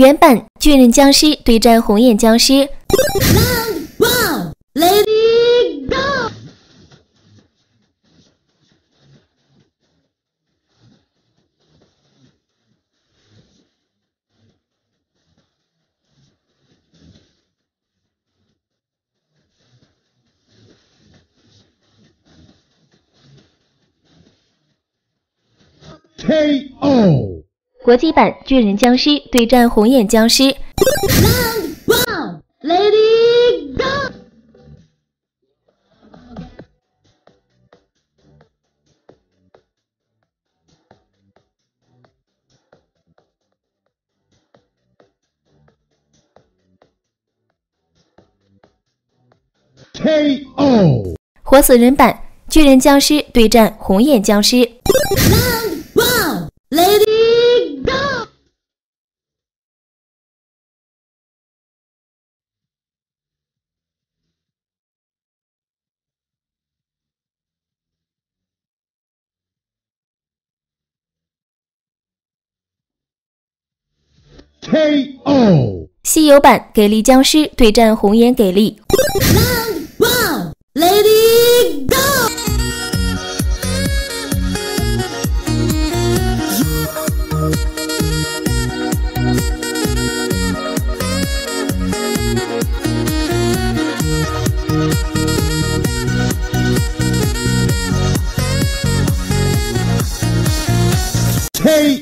原版巨人僵尸对战红眼僵尸。Wow! Lady go! 国际版巨人僵尸对战红眼僵尸。Go! 活死人版巨人僵尸对战红眼僵尸。Lady KO。西游版给力僵尸对战红颜给力。KO。